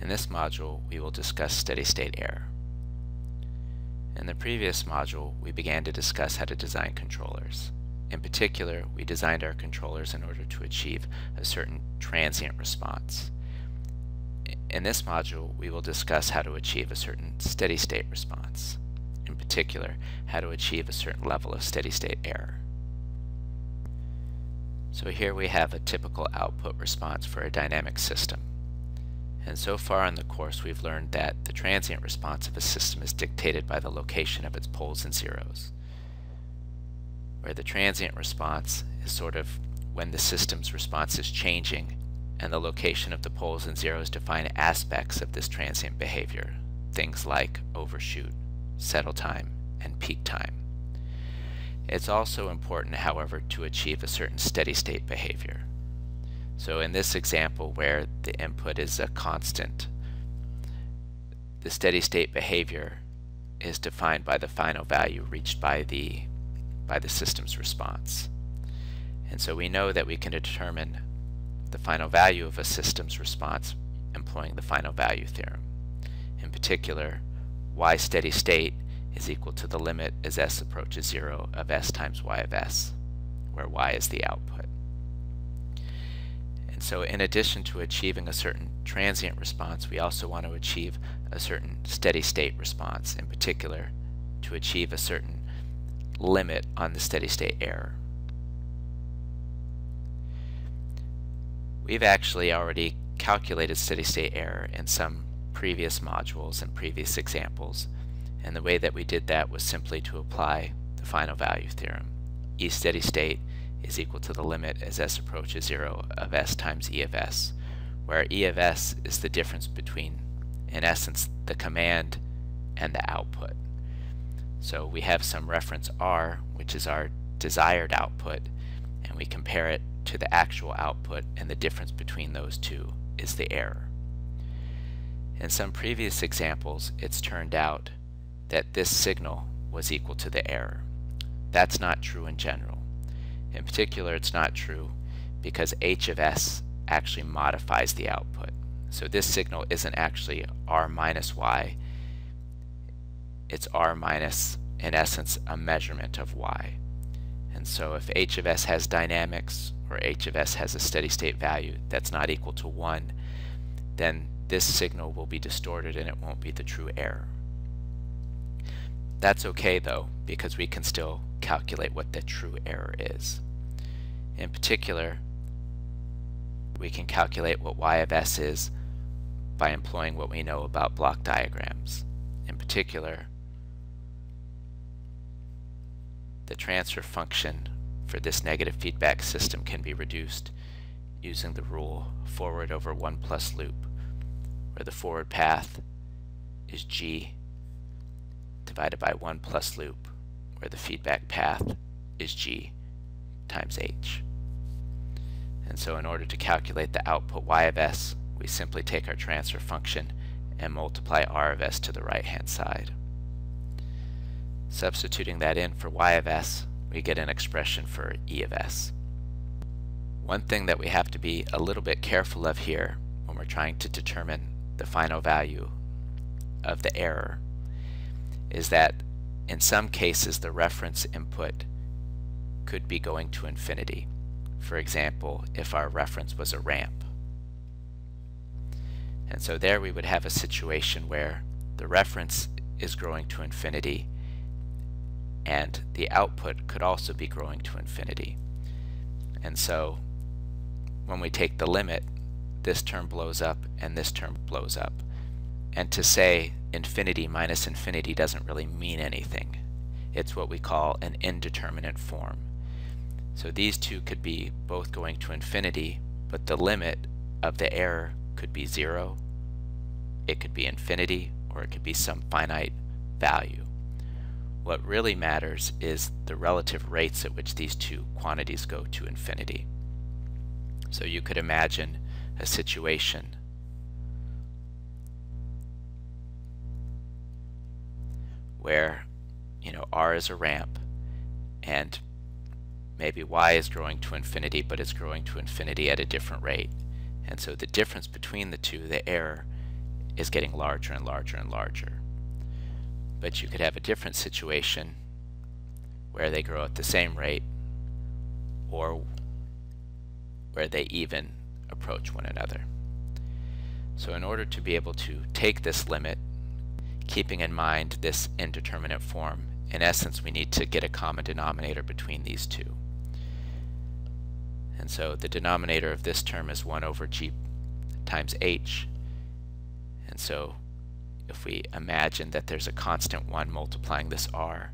In this module, we will discuss steady-state error. In the previous module, we began to discuss how to design controllers. In particular, we designed our controllers in order to achieve a certain transient response. In this module, we will discuss how to achieve a certain steady-state response. In particular, how to achieve a certain level of steady-state error. So here we have a typical output response for a dynamic system. And so far in the course we've learned that the transient response of a system is dictated by the location of its poles and zeros. Where the transient response is sort of when the system's response is changing and the location of the poles and zeros define aspects of this transient behavior, things like overshoot, settle time, and peak time. It's also important, however, to achieve a certain steady state behavior. So in this example where the input is a constant, the steady state behavior is defined by the final value reached by the, by the system's response. And so we know that we can determine the final value of a system's response employing the final value theorem. In particular, y steady state is equal to the limit as s approaches 0 of s times y of s, where y is the output. And so in addition to achieving a certain transient response, we also want to achieve a certain steady state response, in particular to achieve a certain limit on the steady state error. We've actually already calculated steady state error in some previous modules and previous examples, and the way that we did that was simply to apply the final value theorem. E steady state is equal to the limit as s approaches 0 of s times E of s, where E of s is the difference between, in essence, the command and the output. So we have some reference R, which is our desired output, and we compare it to the actual output, and the difference between those two is the error. In some previous examples, it's turned out that this signal was equal to the error. That's not true in general. In particular, it's not true because h of s actually modifies the output. So this signal isn't actually r minus y, it's r minus, in essence, a measurement of y. And so if h of s has dynamics, or h of s has a steady state value that's not equal to 1, then this signal will be distorted and it won't be the true error. That's okay though, because we can still calculate what the true error is. In particular, we can calculate what y of s is by employing what we know about block diagrams. In particular, the transfer function for this negative feedback system can be reduced using the rule forward over 1 plus loop, where the forward path is g divided by 1 plus loop, where the feedback path is g times h. And so in order to calculate the output y of s, we simply take our transfer function and multiply r of s to the right hand side. Substituting that in for y of s, we get an expression for e of s. One thing that we have to be a little bit careful of here when we're trying to determine the final value of the error is that in some cases the reference input could be going to infinity. For example, if our reference was a ramp. And so there we would have a situation where the reference is growing to infinity and the output could also be growing to infinity. And so when we take the limit, this term blows up and this term blows up. And to say infinity minus infinity doesn't really mean anything. It's what we call an indeterminate form. So these two could be both going to infinity, but the limit of the error could be zero, it could be infinity, or it could be some finite value. What really matters is the relative rates at which these two quantities go to infinity. So you could imagine a situation where you know r is a ramp and maybe y is growing to infinity but it's growing to infinity at a different rate and so the difference between the two the error is getting larger and larger and larger. But you could have a different situation where they grow at the same rate or where they even approach one another. So in order to be able to take this limit, keeping in mind this indeterminate form, in essence we need to get a common denominator between these two. And so the denominator of this term is 1 over g times h. And so if we imagine that there's a constant 1 multiplying this r,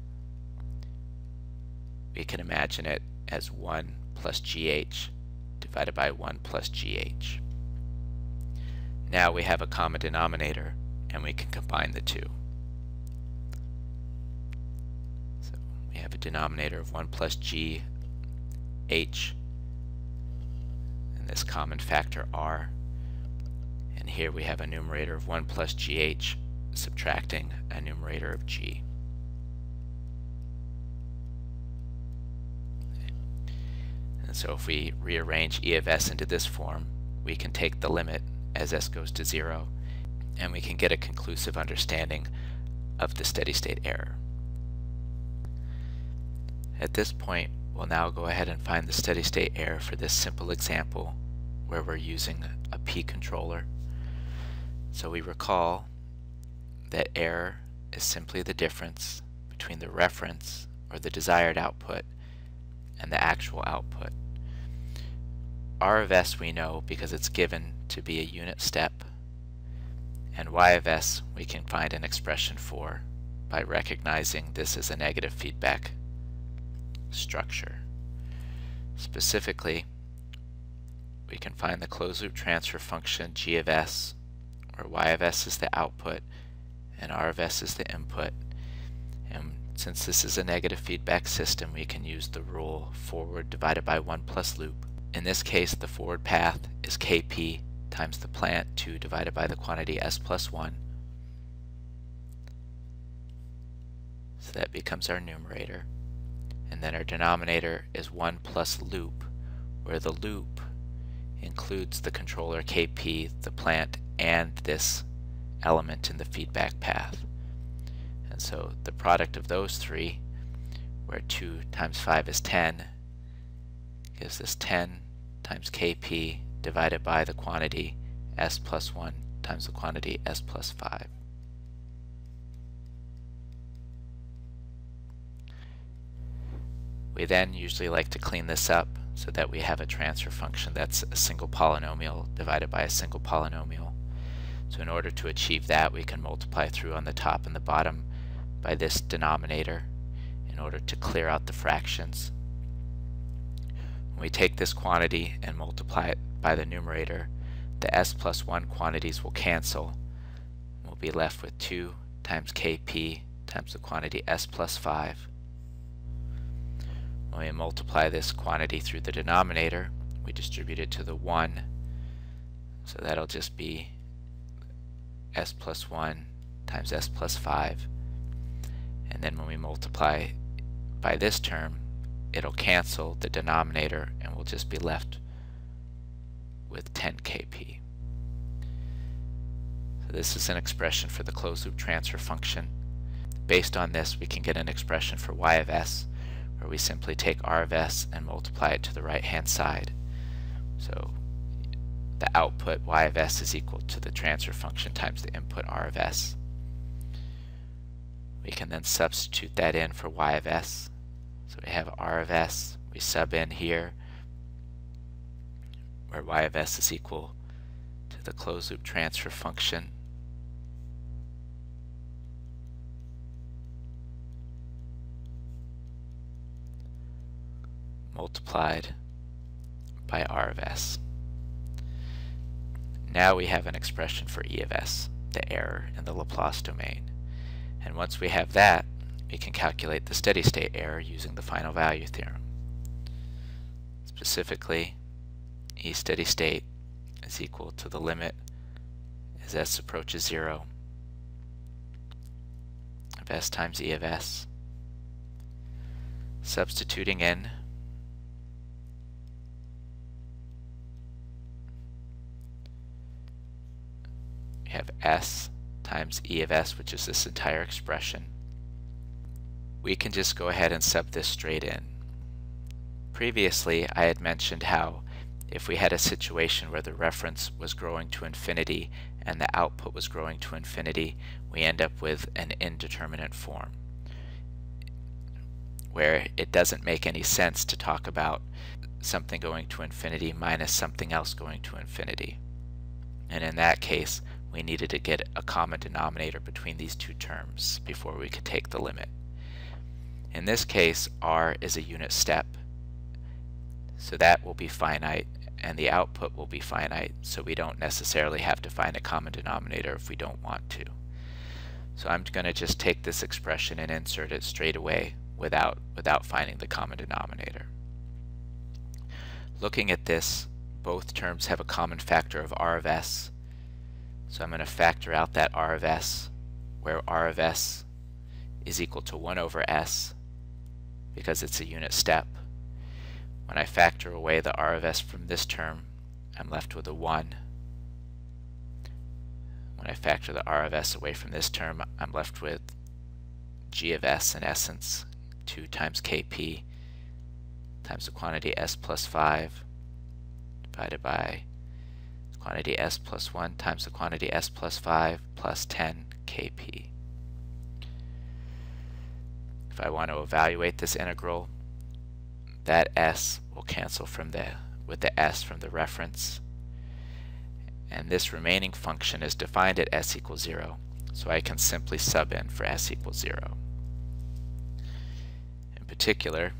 we can imagine it as 1 plus gh divided by 1 plus gh. Now we have a common denominator and we can combine the two. So we have a denominator of 1 plus g h and this common factor r and here we have a numerator of 1 plus gh subtracting a numerator of g. And so if we rearrange e of s into this form, we can take the limit as s goes to 0, and we can get a conclusive understanding of the steady state error. At this point, we'll now go ahead and find the steady state error for this simple example where we're using a P controller. So we recall that error is simply the difference between the reference or the desired output and the actual output. R of S we know because it's given to be a unit step, and Y of S we can find an expression for by recognizing this as a negative feedback structure. Specifically, we can find the closed loop transfer function g of s, where y of s is the output and r of s is the input. And since this is a negative feedback system, we can use the rule forward divided by 1 plus loop. In this case, the forward path is kp times the plant 2 divided by the quantity s plus 1. So that becomes our numerator. And then our denominator is 1 plus loop, where the loop includes the controller kp, the plant, and this element in the feedback path. And so the product of those three, where 2 times 5 is 10, gives us 10 times kp divided by the quantity s plus 1 times the quantity s plus 5. We then usually like to clean this up so that we have a transfer function that's a single polynomial divided by a single polynomial. So in order to achieve that we can multiply through on the top and the bottom by this denominator in order to clear out the fractions when we take this quantity and multiply it by the numerator, the s plus 1 quantities will cancel. We'll be left with 2 times kp times the quantity s plus 5. When we multiply this quantity through the denominator, we distribute it to the 1. So that'll just be s plus 1 times s plus 5. And then when we multiply by this term, it'll cancel the denominator and we'll just be left with 10 kp. So this is an expression for the closed loop transfer function. Based on this we can get an expression for y of s where we simply take r of s and multiply it to the right hand side. So the output y of s is equal to the transfer function times the input r of s. We can then substitute that in for y of s so we have r of s, we sub in here, where y of s is equal to the closed loop transfer function multiplied by r of s. Now we have an expression for e of s, the error in the Laplace domain. And once we have that, we can calculate the steady state error using the final value theorem. Specifically, E steady state is equal to the limit as s approaches 0 of s times E of s. Substituting in we have s times e of s, which is this entire expression. We can just go ahead and sub this straight in. Previously, I had mentioned how if we had a situation where the reference was growing to infinity and the output was growing to infinity, we end up with an indeterminate form where it doesn't make any sense to talk about something going to infinity minus something else going to infinity. And in that case, we needed to get a common denominator between these two terms before we could take the limit. In this case, r is a unit step, so that will be finite, and the output will be finite, so we don't necessarily have to find a common denominator if we don't want to. So I'm going to just take this expression and insert it straight away without, without finding the common denominator. Looking at this, both terms have a common factor of r of s. So I'm going to factor out that r of s, where r of s is equal to 1 over s, because it's a unit step. When I factor away the r of s from this term, I'm left with a 1. When I factor the r of s away from this term, I'm left with g of s in essence, 2 times kp times the quantity s plus 5 divided by quantity s plus 1 times the quantity s plus 5 plus 10 kp. If I want to evaluate this integral, that s will cancel from the with the s from the reference and this remaining function is defined at s equals 0 so I can simply sub in for s equals 0. In particular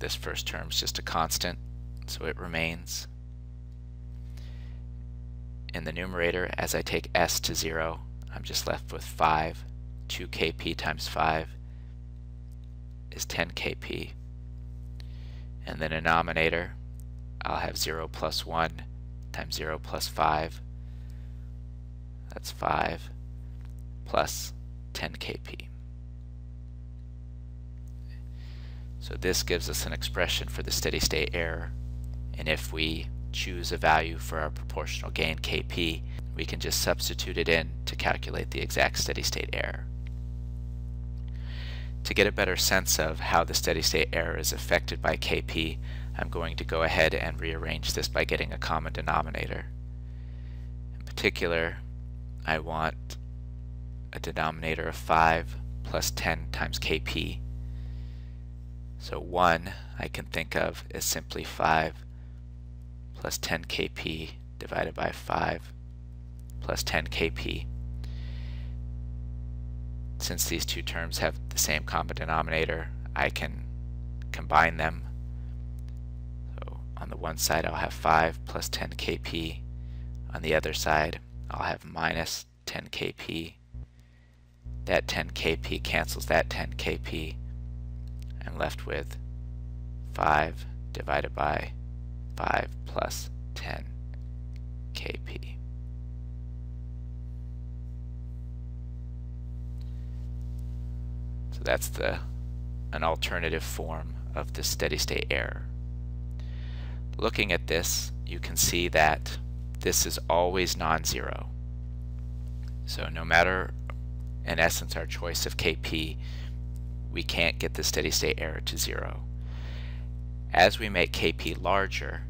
this first term is just a constant, so it remains. In the numerator, as I take s to 0, I'm just left with 5. 2 kp times 5 is 10 In the denominator, I'll have 0 plus 1 times 0 plus 5. That's 5 plus 10 kp. So this gives us an expression for the steady state error. And if we choose a value for our proportional gain Kp, we can just substitute it in to calculate the exact steady state error. To get a better sense of how the steady state error is affected by Kp, I'm going to go ahead and rearrange this by getting a common denominator. In particular, I want a denominator of 5 plus 10 times Kp so 1 I can think of as simply 5 plus 10 kp divided by 5 plus 10 kp. Since these two terms have the same common denominator, I can combine them. So on the one side I'll have 5 plus 10 kp. On the other side I'll have minus 10 kp. That 10 kp cancels that 10 kp I'm left with 5 divided by 5 plus 10 kp. So that's the an alternative form of the steady state error. Looking at this, you can see that this is always non-zero. So no matter, in essence, our choice of kp, we can't get the steady state error to zero. As we make Kp larger,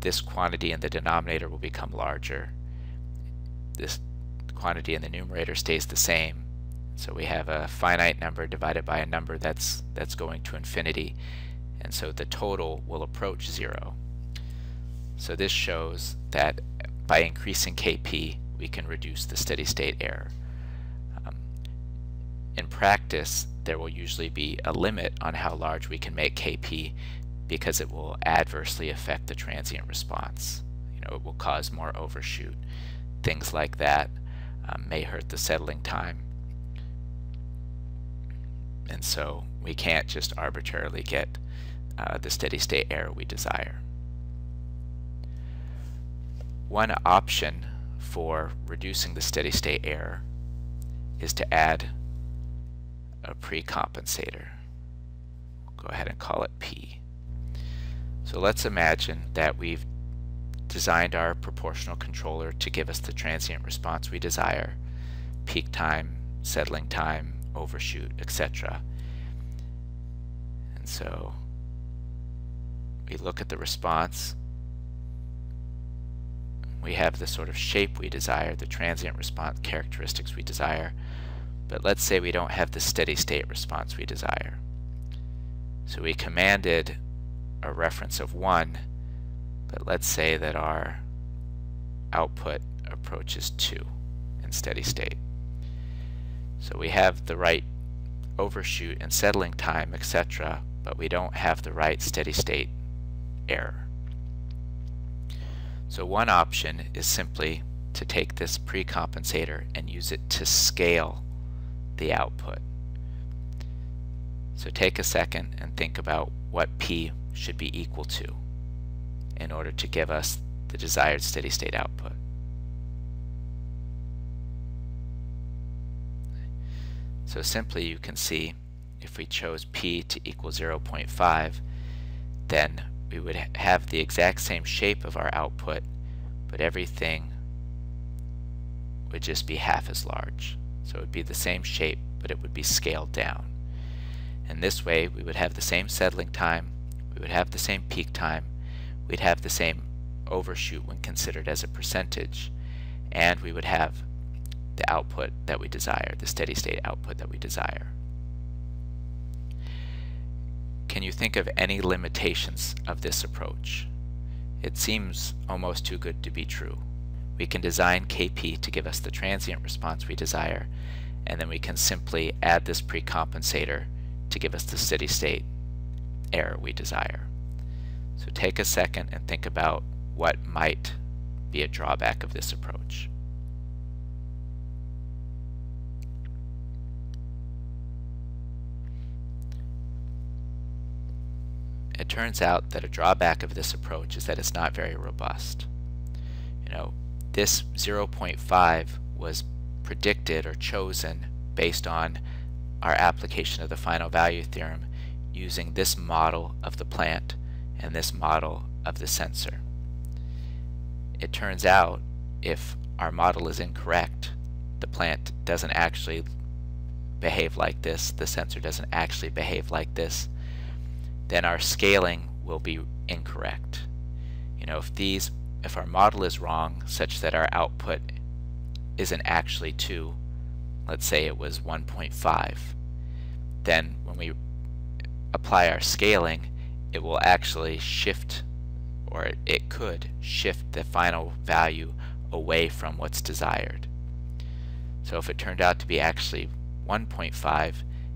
this quantity in the denominator will become larger. This quantity in the numerator stays the same. So we have a finite number divided by a number that's that's going to infinity. And so the total will approach zero. So this shows that by increasing Kp, we can reduce the steady state error. In practice, there will usually be a limit on how large we can make Kp because it will adversely affect the transient response. You know, it will cause more overshoot. Things like that um, may hurt the settling time. And so we can't just arbitrarily get uh, the steady state error we desire. One option for reducing the steady state error is to add a precompensator. Go ahead and call it P. So let's imagine that we've designed our proportional controller to give us the transient response we desire, peak time, settling time, overshoot, etc. And so we look at the response, we have the sort of shape we desire, the transient response characteristics we desire, but let's say we don't have the steady state response we desire. So we commanded a reference of 1, but let's say that our output approaches 2 in steady state. So we have the right overshoot and settling time, etc., but we don't have the right steady state error. So one option is simply to take this precompensator and use it to scale the output. So take a second and think about what P should be equal to in order to give us the desired steady state output. So simply you can see if we chose P to equal 0.5 then we would have the exact same shape of our output but everything would just be half as large. So it would be the same shape but it would be scaled down. And this way we would have the same settling time, we would have the same peak time, we'd have the same overshoot when considered as a percentage, and we would have the output that we desire, the steady state output that we desire. Can you think of any limitations of this approach? It seems almost too good to be true. We can design KP to give us the transient response we desire, and then we can simply add this precompensator to give us the steady state error we desire. So take a second and think about what might be a drawback of this approach. It turns out that a drawback of this approach is that it's not very robust. You know, this 0.5 was predicted or chosen based on our application of the final value theorem using this model of the plant and this model of the sensor. It turns out if our model is incorrect, the plant doesn't actually behave like this, the sensor doesn't actually behave like this, then our scaling will be incorrect. You know, if these if our model is wrong such that our output isn't actually 2, let's say it was 1.5, then when we apply our scaling, it will actually shift, or it could shift the final value away from what's desired. So if it turned out to be actually 1.5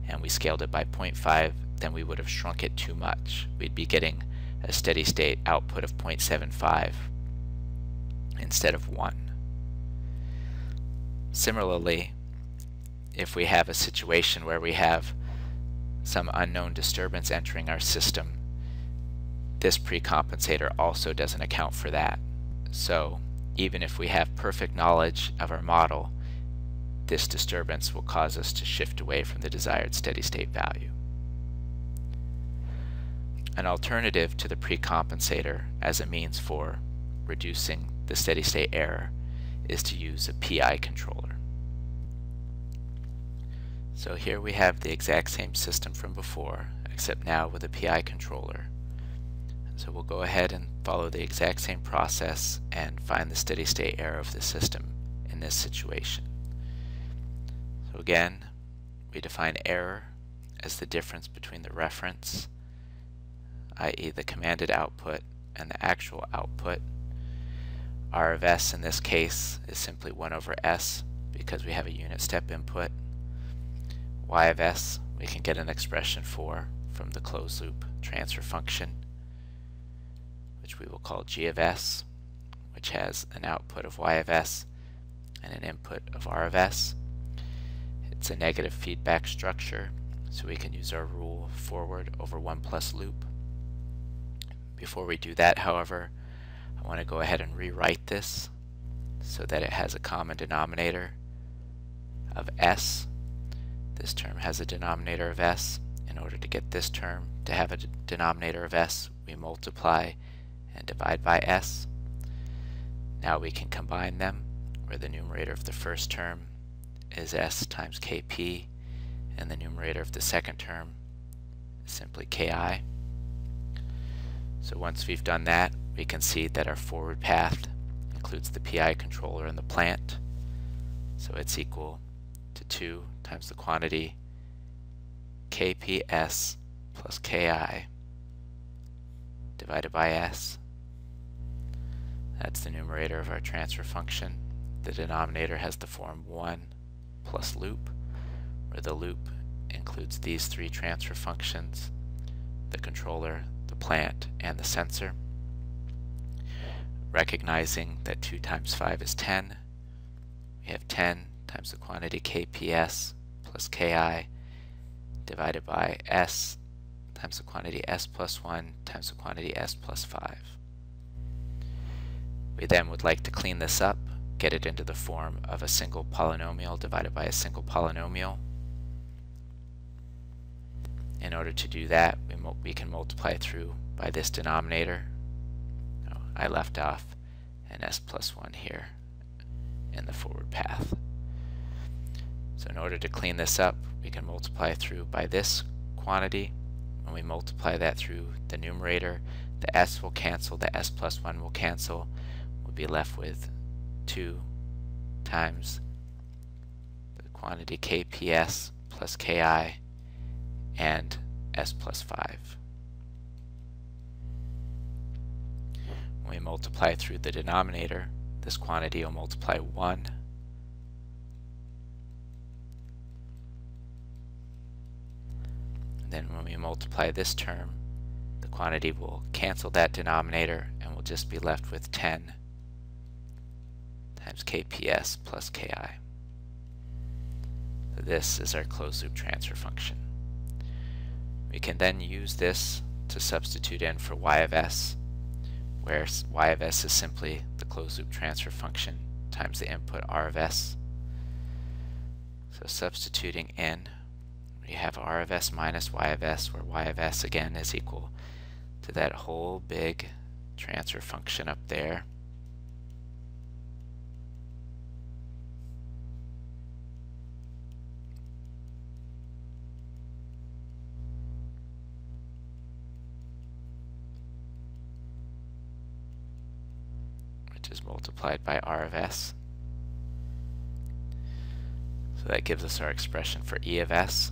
and we scaled it by 0.5, then we would have shrunk it too much. We'd be getting a steady state output of 0.75 instead of 1. Similarly, if we have a situation where we have some unknown disturbance entering our system, this precompensator also doesn't account for that. So even if we have perfect knowledge of our model, this disturbance will cause us to shift away from the desired steady state value. An alternative to the precompensator as a means for reducing the steady state error is to use a PI controller. So here we have the exact same system from before, except now with a PI controller. So we'll go ahead and follow the exact same process and find the steady state error of the system in this situation. So again, we define error as the difference between the reference, i.e. the commanded output, and the actual output. R of S in this case is simply 1 over S because we have a unit step input y of s we can get an expression for from the closed loop transfer function which we will call g of s which has an output of y of s and an input of r of s. It's a negative feedback structure so we can use our rule forward over 1 plus loop. Before we do that however I want to go ahead and rewrite this so that it has a common denominator of s this term has a denominator of s. In order to get this term to have a denominator of s, we multiply and divide by s. Now we can combine them, where the numerator of the first term is s times kp, and the numerator of the second term is simply ki. So once we've done that, we can see that our forward path includes the PI controller and the plant. So it's equal to 2 times the quantity kps plus ki divided by s. That's the numerator of our transfer function. The denominator has the form 1 plus loop, where the loop includes these three transfer functions, the controller, plant, and the sensor. Recognizing that 2 times 5 is 10, we have 10 times the quantity kps plus ki divided by s times the quantity s plus 1 times the quantity s plus 5. We then would like to clean this up, get it into the form of a single polynomial divided by a single polynomial. In order to do that, we, we can multiply through by this denominator. Oh, I left off an s plus 1 here in the forward path. So in order to clean this up, we can multiply through by this quantity. When we multiply that through the numerator, the s will cancel, the s plus 1 will cancel. We'll be left with 2 times the quantity kps plus ki and s plus 5. When we multiply through the denominator, this quantity will multiply 1 then when we multiply this term, the quantity will cancel that denominator and we'll just be left with 10 times kps plus ki. This is our closed loop transfer function. We can then use this to substitute in for y of s, where y of s is simply the closed loop transfer function times the input r of s. So substituting in, we have r of s minus y of s, where y of s again is equal to that whole big transfer function up there. Multiplied by r of s. So that gives us our expression for E of s.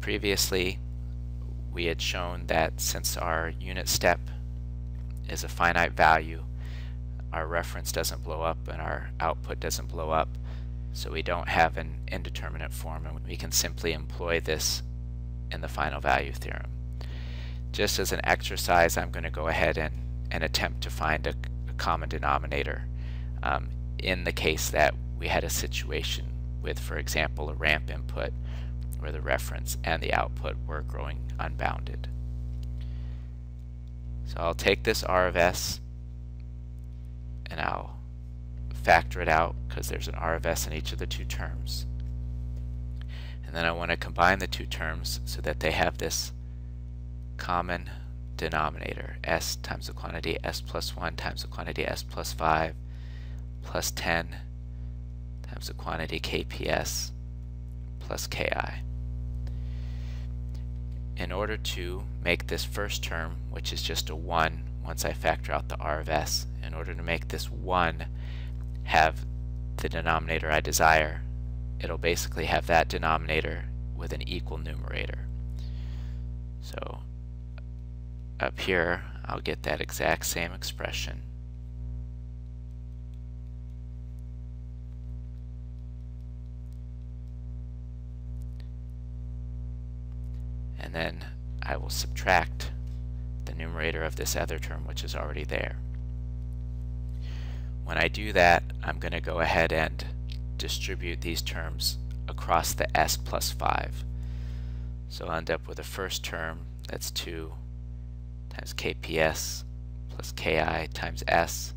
Previously, we had shown that since our unit step is a finite value, our reference doesn't blow up and our output doesn't blow up, so we don't have an indeterminate form and we can simply employ this in the final value theorem. Just as an exercise, I'm going to go ahead and, and attempt to find a, a common denominator um, in the case that we had a situation with, for example, a ramp input where the reference and the output were growing unbounded. So I'll take this R of S and I'll factor it out because there's an R of S in each of the two terms. And then I want to combine the two terms so that they have this common denominator, s times the quantity s plus 1 times the quantity s plus 5 plus 10 times the quantity kps plus ki in order to make this first term, which is just a 1 once I factor out the r of s, in order to make this 1 have the denominator I desire, it'll basically have that denominator with an equal numerator. So up here, I'll get that exact same expression. and then I will subtract the numerator of this other term which is already there. When I do that, I'm going to go ahead and distribute these terms across the s plus 5. So I'll end up with a first term that's 2 times kps plus ki times s.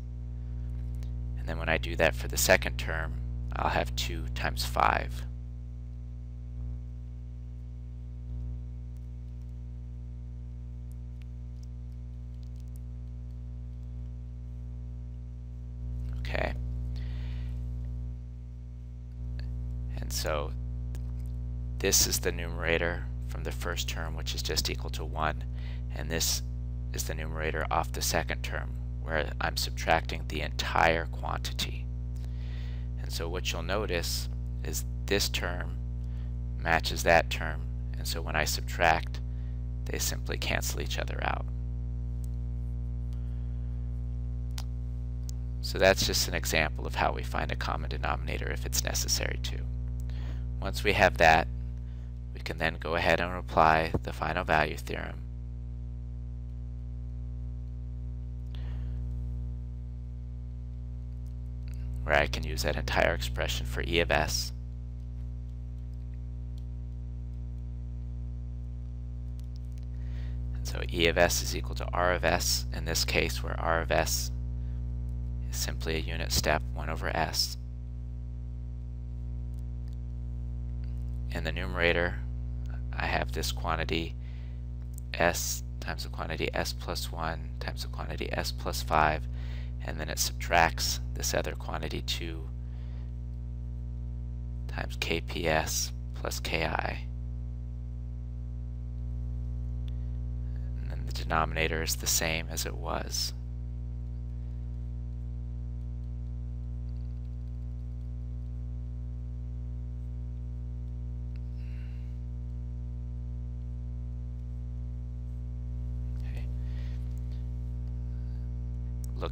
And then when I do that for the second term, I'll have 2 times 5. Okay. And so this is the numerator from the first term, which is just equal to 1. And this is the numerator off the second term, where I'm subtracting the entire quantity. And so what you'll notice is this term matches that term, and so when I subtract, they simply cancel each other out. So that's just an example of how we find a common denominator if it's necessary to. Once we have that, we can then go ahead and apply the final value theorem. Where I can use that entire expression for E of S. And so E of S is equal to R of S in this case where R of S is simply a unit step 1 over S. In the numerator I have this quantity S times the quantity S plus 1 times the quantity S plus 5 and then it subtracts this other quantity 2 times kps plus ki. And then the denominator is the same as it was.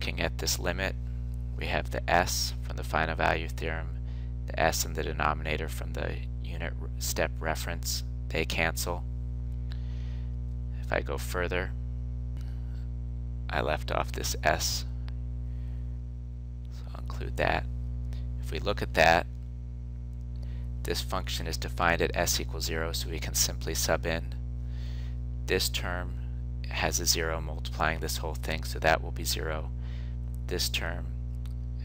Looking at this limit, we have the s from the final value theorem, the s in the denominator from the unit step reference, they cancel. If I go further, I left off this s, so I'll include that. If we look at that, this function is defined at s equals 0, so we can simply sub in. This term has a 0 multiplying this whole thing, so that will be 0 this term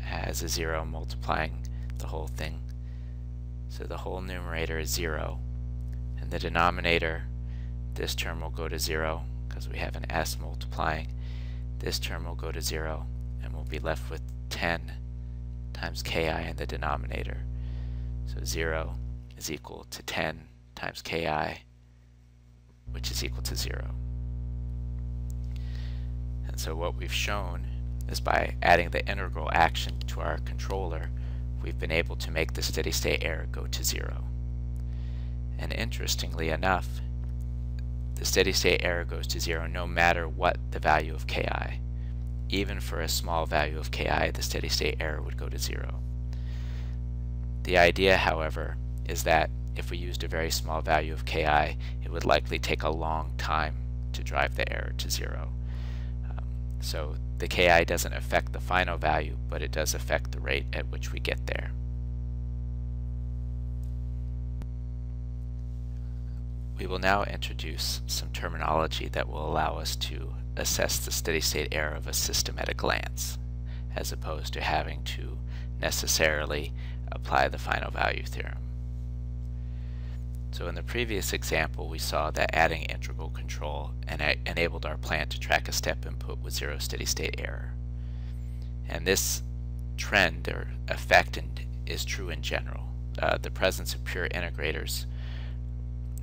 has a 0 multiplying the whole thing. So the whole numerator is 0. And the denominator, this term will go to 0 because we have an s multiplying. This term will go to 0 and we'll be left with 10 times ki in the denominator. So 0 is equal to 10 times ki, which is equal to 0. And so what we've shown is by adding the integral action to our controller, we've been able to make the steady state error go to zero. And interestingly enough, the steady state error goes to zero no matter what the value of ki. Even for a small value of ki, the steady state error would go to zero. The idea, however, is that if we used a very small value of ki, it would likely take a long time to drive the error to zero. So the ki doesn't affect the final value, but it does affect the rate at which we get there. We will now introduce some terminology that will allow us to assess the steady state error of a system at a glance, as opposed to having to necessarily apply the final value theorem. So in the previous example, we saw that adding integral control enabled our plant to track a step input with zero steady state error. And this trend or effect is true in general. Uh, the presence of pure integrators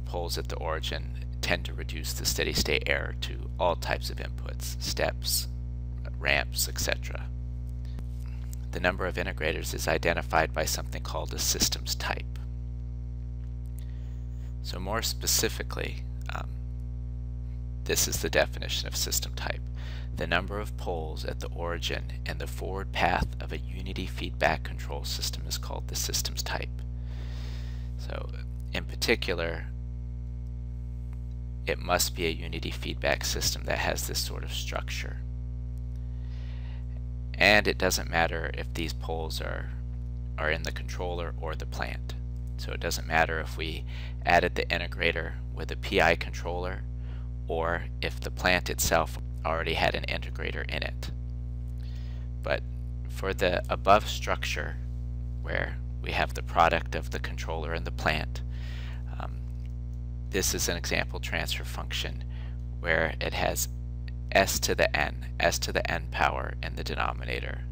poles at the origin tend to reduce the steady state error to all types of inputs, steps, ramps, etc. The number of integrators is identified by something called a systems type. So more specifically, um, this is the definition of system type. The number of poles at the origin and the forward path of a unity feedback control system is called the systems type. So in particular, it must be a unity feedback system that has this sort of structure. And it doesn't matter if these poles are, are in the controller or the plant. So it doesn't matter if we added the integrator with a PI controller or if the plant itself already had an integrator in it. But for the above structure where we have the product of the controller and the plant, um, this is an example transfer function where it has s to the n, s to the n power in the denominator.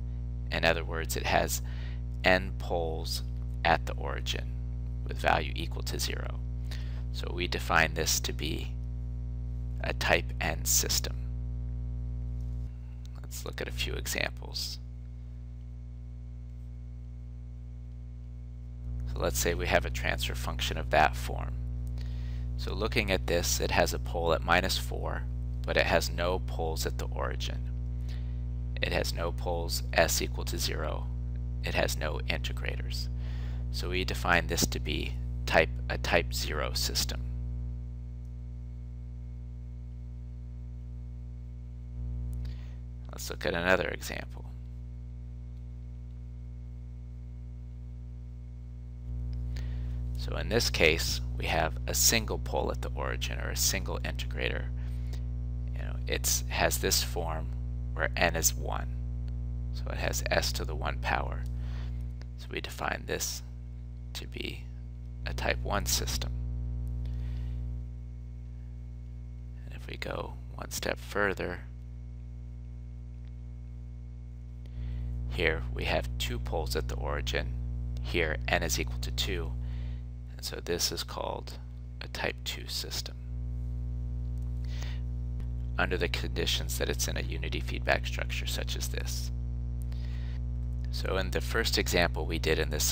In other words, it has n poles at the origin with value equal to 0. So we define this to be a type n system. Let's look at a few examples. So let's say we have a transfer function of that form. So looking at this, it has a pole at minus 4, but it has no poles at the origin. It has no poles s equal to 0. It has no integrators. So we define this to be type a type 0 system. Let's look at another example. So in this case, we have a single pole at the origin or a single integrator. You know, it has this form where n is 1. So it has s to the 1 power. So we define this to be a type 1 system. And if we go one step further, here we have two poles at the origin. Here n is equal to 2 and so this is called a type 2 system under the conditions that it's in a unity feedback structure such as this. So in the first example we did in this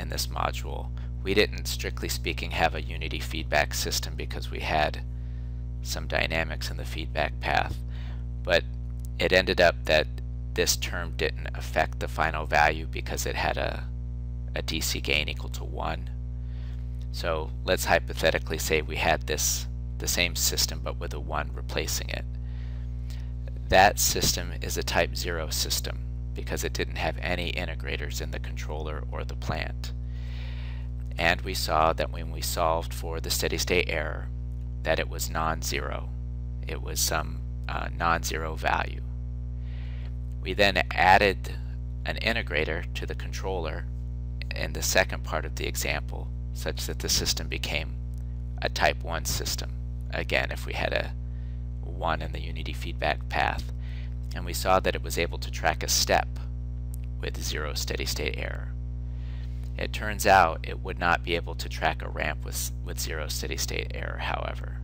in this module, we didn't strictly speaking have a unity feedback system because we had some dynamics in the feedback path, but it ended up that this term didn't affect the final value because it had a, a DC gain equal to 1 so let's hypothetically say we had this the same system but with a 1 replacing it. That system is a type 0 system because it didn't have any integrators in the controller or the plant. And we saw that when we solved for the steady state error that it was non-zero. It was some uh, non-zero value. We then added an integrator to the controller in the second part of the example such that the system became a type 1 system. Again, if we had a 1 in the unity feedback path. And we saw that it was able to track a step with zero steady state error. It turns out it would not be able to track a ramp with, with zero steady state error, however.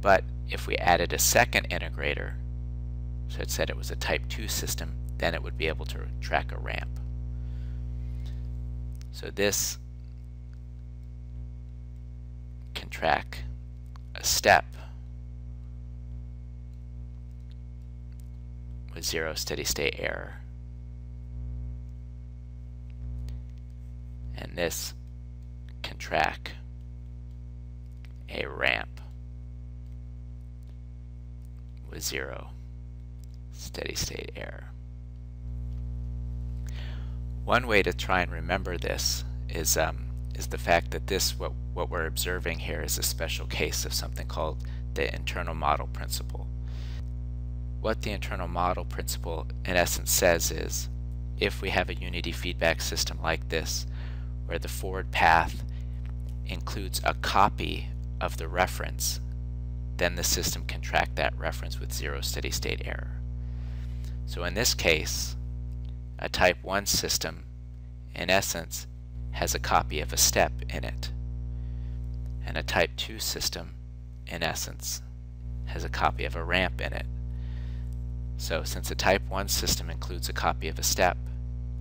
But if we added a second integrator, so it said it was a type 2 system, then it would be able to track a ramp. So this can track a step zero steady state error. And this can track a ramp with zero steady state error. One way to try and remember this is um, is the fact that this, what, what we're observing here is a special case of something called the internal model principle. What the internal model principle in essence says is if we have a unity feedback system like this where the forward path includes a copy of the reference then the system can track that reference with zero steady state error. So in this case a type 1 system in essence has a copy of a step in it. And a type 2 system, in essence, has a copy of a ramp in it. So since a type 1 system includes a copy of a step,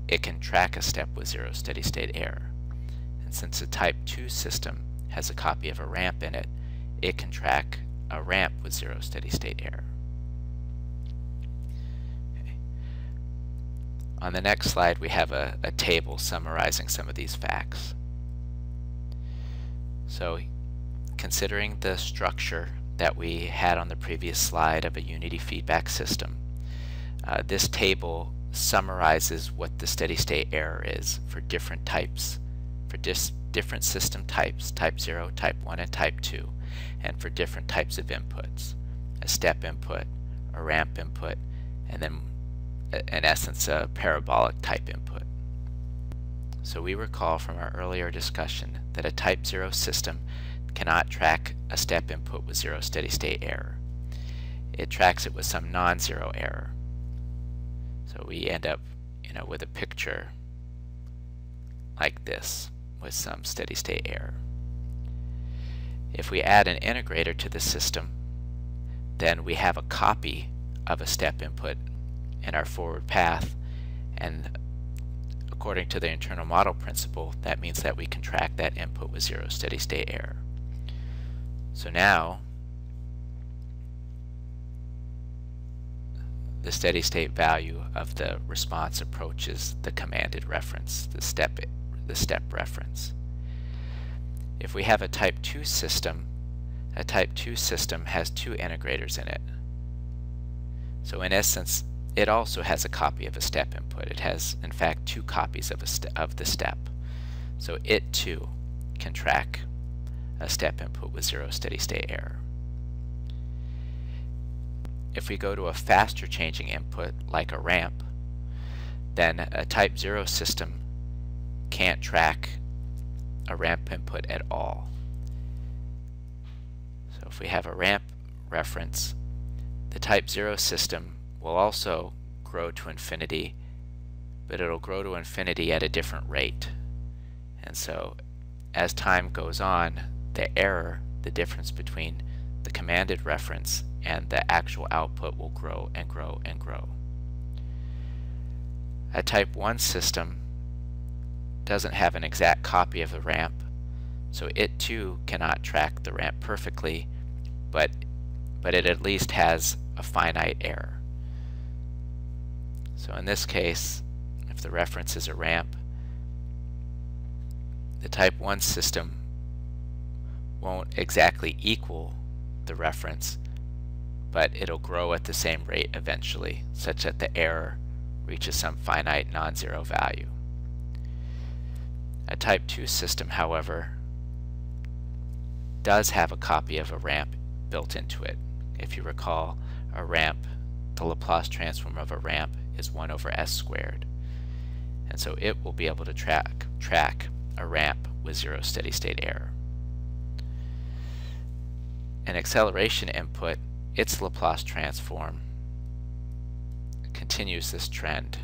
it can track a step with zero steady state error. And since a type 2 system has a copy of a ramp in it, it can track a ramp with zero steady state error. On the next slide we have a, a table summarizing some of these facts. So considering the structure that we had on the previous slide of a unity feedback system, uh, this table summarizes what the steady state error is for different types, for different system types, type 0, type 1, and type 2, and for different types of inputs, a step input, a ramp input, and then in essence, a parabolic type input. So we recall from our earlier discussion that a type 0 system cannot track a step input with zero steady state error. It tracks it with some non-zero error. So we end up you know, with a picture like this. with some steady state error. If we add an integrator to the system, then we have a copy of a step input in our forward path and according to the internal model principle that means that we can track that input with zero steady state error. So now the steady state value of the response approaches the commanded reference, the step, the step reference. If we have a type 2 system, a type 2 system has two integrators in it. So in essence, it also has a copy of a step input. It has, in fact, two copies of, a of the step. So it too can track a step input with zero steady state error. If we go to a faster changing input, like a ramp, then a type 0 system can't track a ramp input at all. So if we have a ramp reference, the type 0 system will also grow to infinity, but it'll grow to infinity at a different rate. And so as time goes on, the error, the difference between the commanded reference and the actual output will grow and grow and grow. A type 1 system doesn't have an exact copy of the ramp, so it too cannot track the ramp perfectly, but, but it at least has a finite error. So in this case, if the reference is a ramp, the type 1 system won't exactly equal the reference, but it'll grow at the same rate eventually, such that the error reaches some finite non-zero value. A type 2 system, however, does have a copy of a ramp built into it. If you recall, a ramp, the Laplace transform of a ramp is 1 over s squared. And so it will be able to track, track a ramp with zero steady state error. An acceleration input, its Laplace transform, continues this trend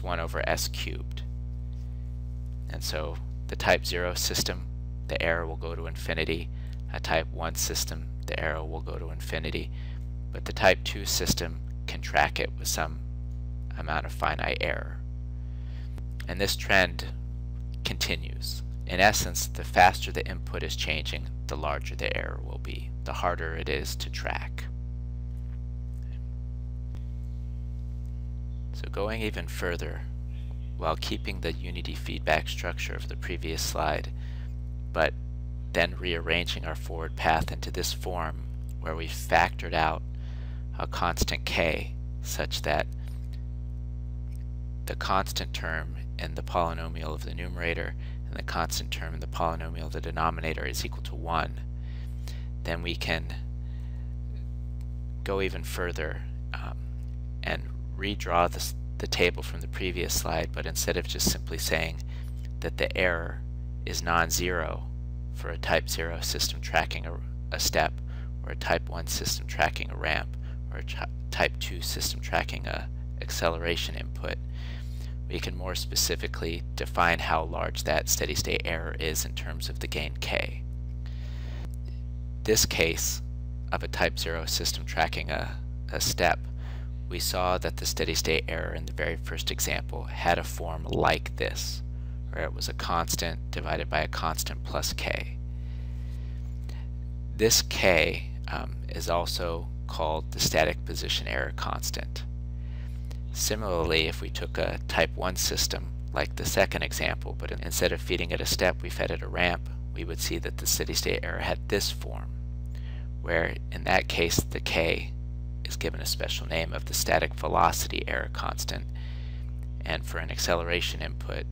it's 1 over s cubed. And so the type 0 system, the error will go to infinity. A type 1 system, the error will go to infinity. But the type 2 system can track it with some amount of finite error. And this trend continues. In essence, the faster the input is changing, the larger the error will be, the harder it is to track. So going even further, while keeping the unity feedback structure of the previous slide, but then rearranging our forward path into this form where we factored out a constant k such that the constant term in the polynomial of the numerator and the constant term in the polynomial the denominator is equal to 1, then we can go even further um, and redraw this, the table from the previous slide, but instead of just simply saying that the error is non-zero for a type 0 system tracking a, a, step, or a type 1 system tracking a ramp, or a type 2 system tracking a acceleration input, we can more specifically define how large that steady state error is in terms of the gain k. This case of a type 0 system tracking a, a step we saw that the steady state error in the very first example had a form like this, where it was a constant divided by a constant plus k. This k um, is also called the static position error constant. Similarly, if we took a type 1 system, like the second example, but instead of feeding it a step, we fed it a ramp, we would see that the steady state error had this form, where in that case the k is given a special name of the static velocity error constant, and for an acceleration input,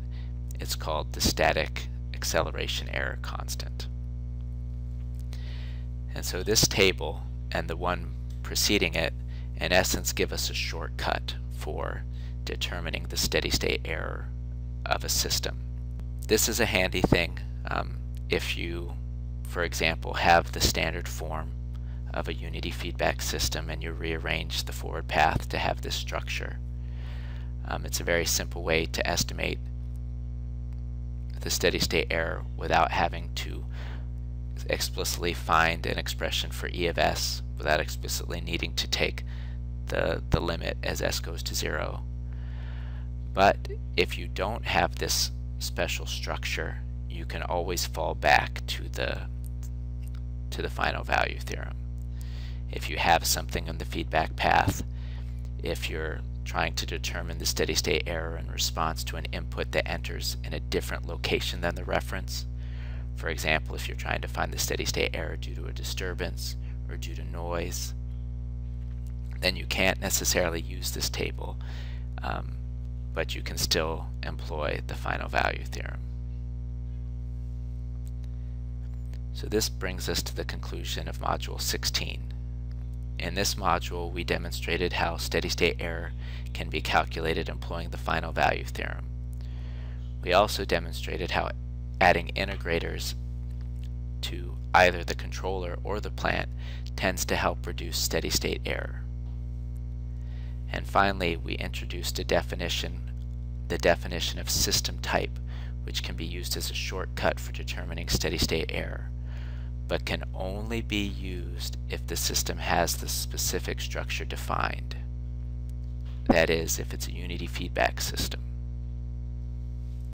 it's called the static acceleration error constant. And so this table and the one preceding it in essence give us a shortcut for determining the steady state error of a system. This is a handy thing um, if you, for example, have the standard form of a unity feedback system and you rearrange the forward path to have this structure. Um, it's a very simple way to estimate the steady state error without having to explicitly find an expression for E of S without explicitly needing to take the, the limit as S goes to zero. But if you don't have this special structure, you can always fall back to the to the final value theorem. If you have something in the feedback path, if you're trying to determine the steady state error in response to an input that enters in a different location than the reference, for example, if you're trying to find the steady state error due to a disturbance or due to noise, then you can't necessarily use this table, um, but you can still employ the final value theorem. So this brings us to the conclusion of Module 16. In this module, we demonstrated how steady-state error can be calculated employing the final value theorem. We also demonstrated how adding integrators to either the controller or the plant tends to help reduce steady-state error. And finally, we introduced a definition, the definition of system type, which can be used as a shortcut for determining steady-state error, but can only be used if the system has the specific structure defined. That is, if it's a unity feedback system.